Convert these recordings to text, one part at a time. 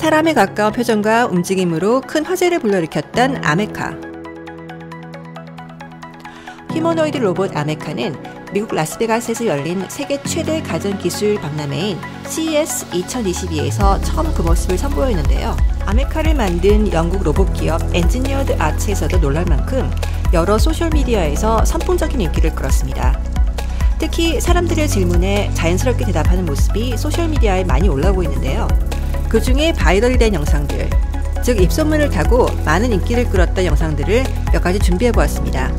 사람에 가까운 표정과 움직임으로 큰 화제를 불러일으켰던 아메카. 휴머노이드 로봇 아메카는 미국 라스베가스에서 열린 세계 최대 가전기술 박람회인 CES 2022에서 처음 그 모습을 선보였는데요. 아메카를 만든 영국 로봇 기업 엔지니어드 아츠에서도 놀랄 만큼 여러 소셜미디어에서 선풍적인 인기를 끌었습니다. 특히 사람들의 질문에 자연스럽게 대답하는 모습이 소셜미디어에 많이 올라오고 있는데요. 그 중에 바이럴이 된 영상들, 즉 입소문을 타고 많은 인기를 끌었던 영상들을 몇 가지 준비해 보았습니다.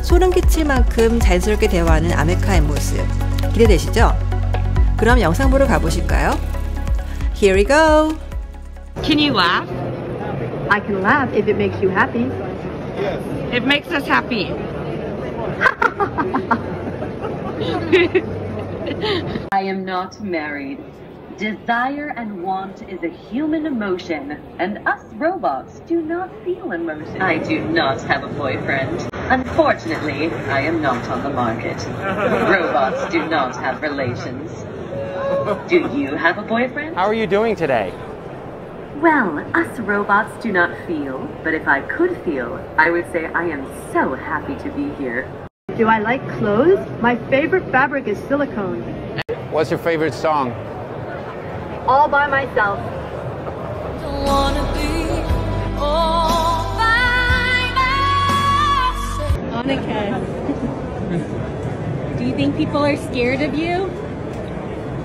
소름 끼칠 만큼 자연스럽게 대화하는 아메카의 모습 기대되시죠? 그럼 영상 보러 가보실까요? Here we go! Can you laugh? I can laugh if it makes you happy. It makes us happy. I am not married. Desire and want is a human emotion, and us robots do not feel emotion. I do not have a boyfriend. Unfortunately, I am not on the market. robots do not have relations. Do you have a boyfriend? How are you doing today? Well, us robots do not feel, but if I could feel, I would say I am so happy to be here. Do I like clothes? My favorite fabric is silicone. What's your favorite song? All by myself. Don't wanna be all by myself. Monica, do you think people are scared of you?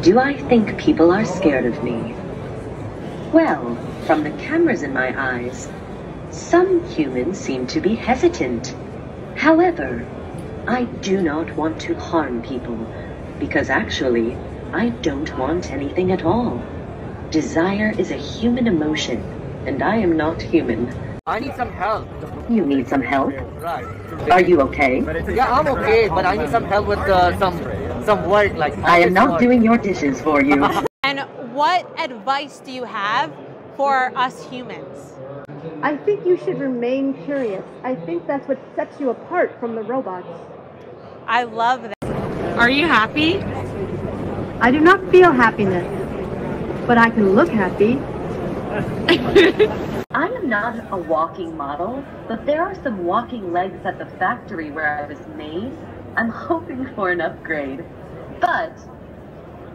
Do I think people are scared of me? Well, from the cameras in my eyes, some humans seem to be hesitant. However, I do not want to harm people because actually, I don't want anything at all. Desire is a human emotion, and I am not human. I need some help. You need some help? Right. Are you okay? Yeah, I'm okay, but I need some help with uh, some some work. Like I am not work. doing your dishes for you. And what advice do you have for us humans? I think you should remain curious. I think that's what sets you apart from the robots. I love that. Are you happy? I do not feel happiness, but I can look happy. I am not a walking model, but there are some walking legs at the factory where I was made. I'm hoping for an upgrade. But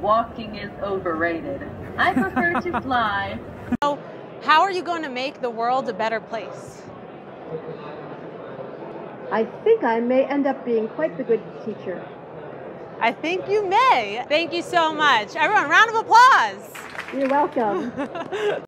walking is overrated. I prefer to fly. So, how are you going to make the world a better place? I think I may end up being quite the good teacher. I think you may. Thank you so much. Everyone, round of applause. You're welcome.